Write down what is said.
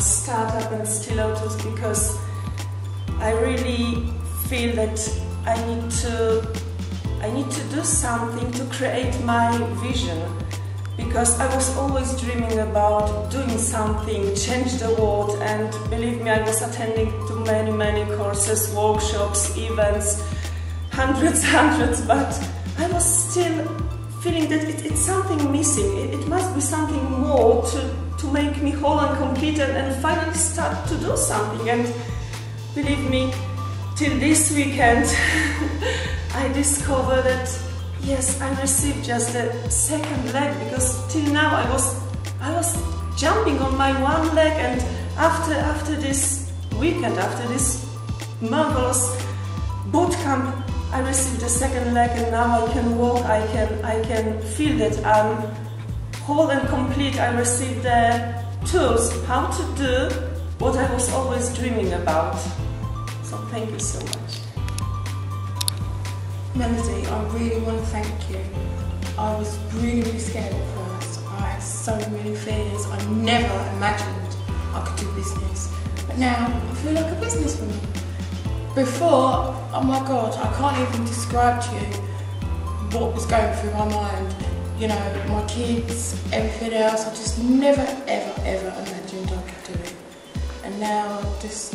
startup and stilettos because I really feel that I need to I need to do something to create my vision because I was always dreaming about doing something, change the world and believe me I was attending to many many courses, workshops, events, hundreds, hundreds but I was still feeling that it, it's something missing. It, it, must be something more to, to make me whole and complete and, and finally start to do something and believe me, till this weekend I discovered that yes, I received just a second leg because till now I was I was jumping on my one leg and after after this weekend, after this marvelous boot camp, I received a second leg and now I can walk, I can I can feel that I'm whole and complete. I received the tools how to do what I was always dreaming about. So thank you so much. Melody, I really want to thank you. I was really, really scared at first. I had so many fears. I never imagined I could do business. But now I feel like a businesswoman. Before, oh my God, I can't even describe to you what was going through my mind. You know, my kids, everything else. I just never, ever, ever imagined I could do it. And now I'm just